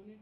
অনেক